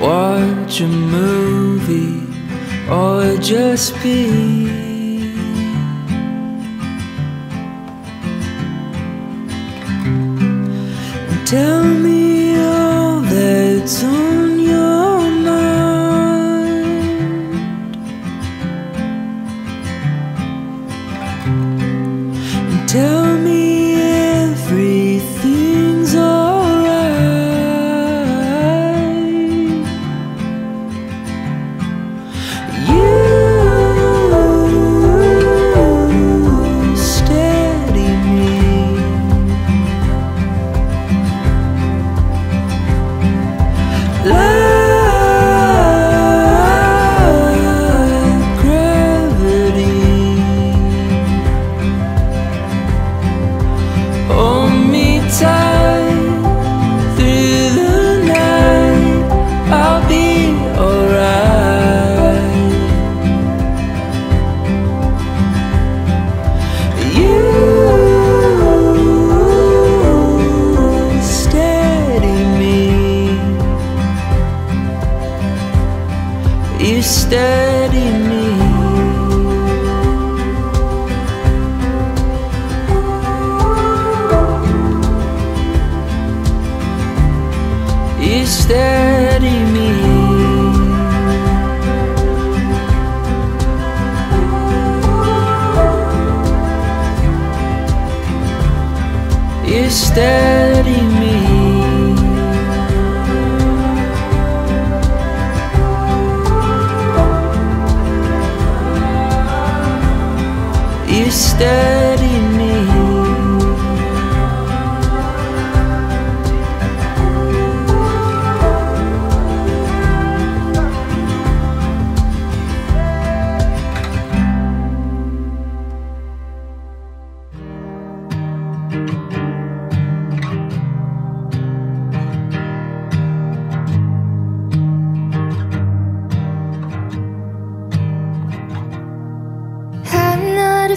watch a movie, or just be. And Tell me all that's on. You You steady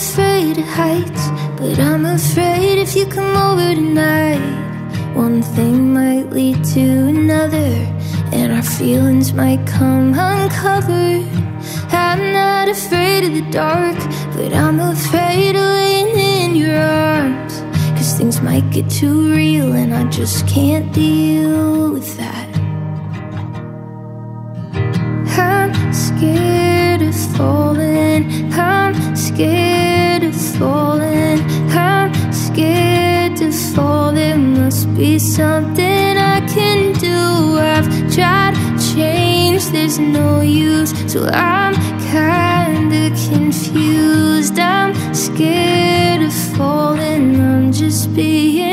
afraid of heights, but I'm afraid if you come over tonight, one thing might lead to another, and our feelings might come uncovered. I'm not afraid of the dark, but I'm afraid of laying in your arms. Cause things might get too real, and I just can't deal with that. I'm scared of falling. Be something I can do. I've tried to change, there's no use. So I'm kinda confused. I'm scared of falling. I'm just being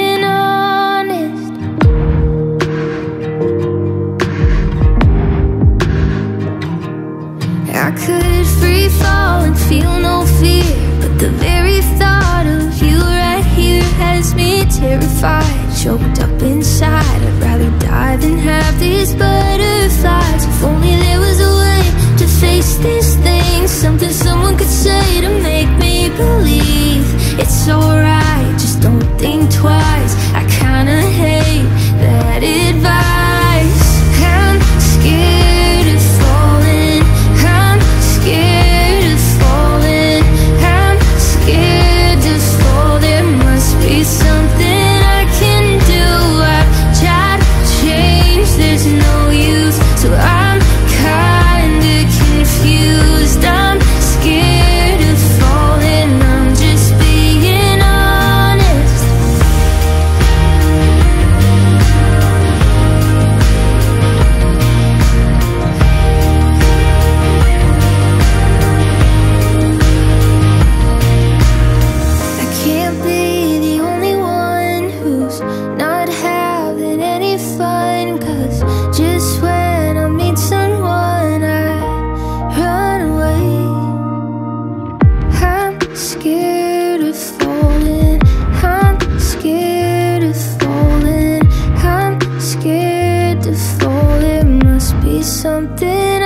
something